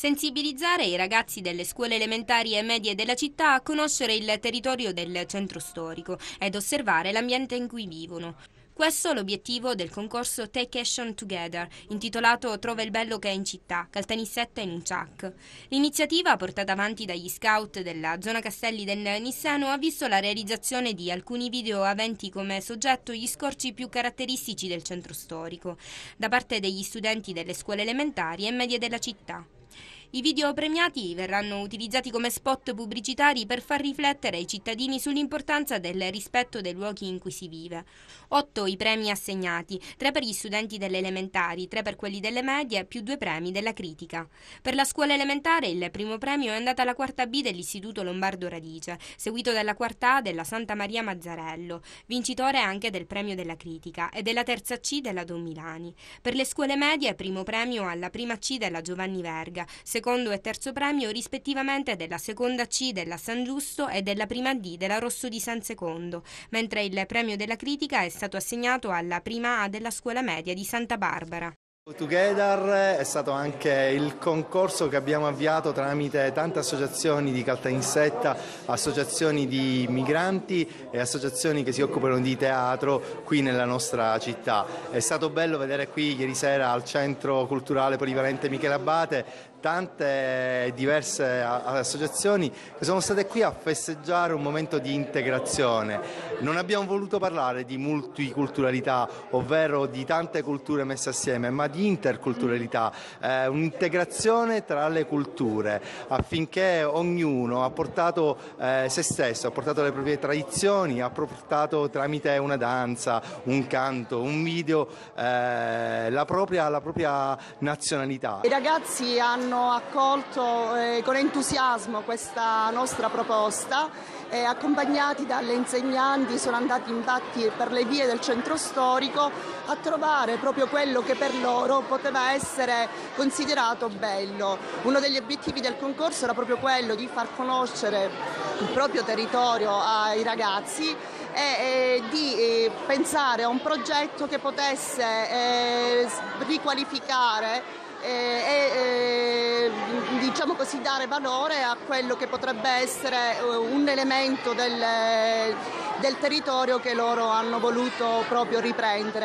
Sensibilizzare i ragazzi delle scuole elementari e medie della città a conoscere il territorio del centro storico ed osservare l'ambiente in cui vivono. Questo è l'obiettivo del concorso Take Action Together, intitolato Trova il bello che è in città, Caltanissetta in un ciac. L'iniziativa, portata avanti dagli scout della zona Castelli del Nissano, ha visto la realizzazione di alcuni video aventi come soggetto gli scorci più caratteristici del centro storico, da parte degli studenti delle scuole elementari e medie della città. I video premiati verranno utilizzati come spot pubblicitari per far riflettere i cittadini sull'importanza del rispetto dei luoghi in cui si vive. Otto i premi assegnati, tre per gli studenti delle elementari, tre per quelli delle medie, più due premi della critica. Per la scuola elementare il primo premio è andata alla quarta B dell'Istituto Lombardo Radice, seguito dalla quarta A della Santa Maria Mazzarello, vincitore anche del premio della critica, e della terza C della Don Milani. Per le scuole medie, primo premio alla prima C della Giovanni Verga, secondo e terzo premio rispettivamente della seconda C della San Giusto e della prima D della Rosso di San Secondo, mentre il premio della critica è stato assegnato alla prima A della scuola media di Santa Barbara. Together è stato anche il concorso che abbiamo avviato tramite tante associazioni di Caltanissetta, associazioni di migranti e associazioni che si occupano di teatro qui nella nostra città. È stato bello vedere qui ieri sera al Centro Culturale Polivalente Michele Abate tante diverse associazioni che sono state qui a festeggiare un momento di integrazione. Non abbiamo voluto parlare di multiculturalità, ovvero di tante culture messe assieme, ma di interculturalità, eh, un'integrazione tra le culture affinché ognuno ha portato eh, se stesso, ha portato le proprie tradizioni, ha portato tramite una danza, un canto, un video eh, la, propria, la propria nazionalità. I ragazzi hanno hanno accolto eh, con entusiasmo questa nostra proposta e accompagnati dalle insegnanti sono andati infatti per le vie del centro storico a trovare proprio quello che per loro poteva essere considerato bello. Uno degli obiettivi del concorso era proprio quello di far conoscere il proprio territorio ai ragazzi e eh, di eh, pensare a un progetto che potesse eh, riqualificare e eh, diciamo così, dare valore a quello che potrebbe essere eh, un elemento del, del territorio che loro hanno voluto proprio riprendere.